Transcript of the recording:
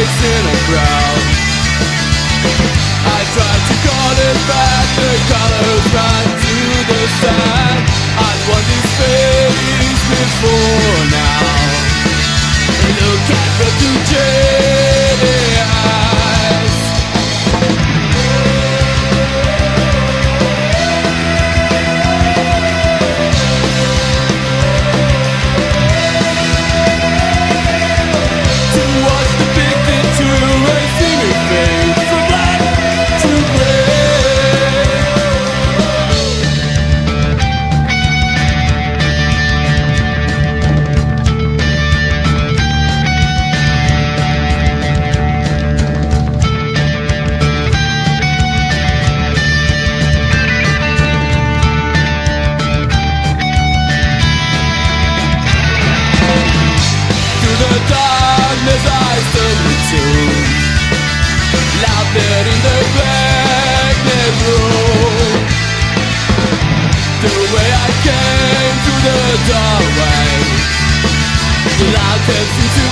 face in a crowd. I tried to call it back, with Loud in the blackness room The way I came through the doorway. The light seemed to fade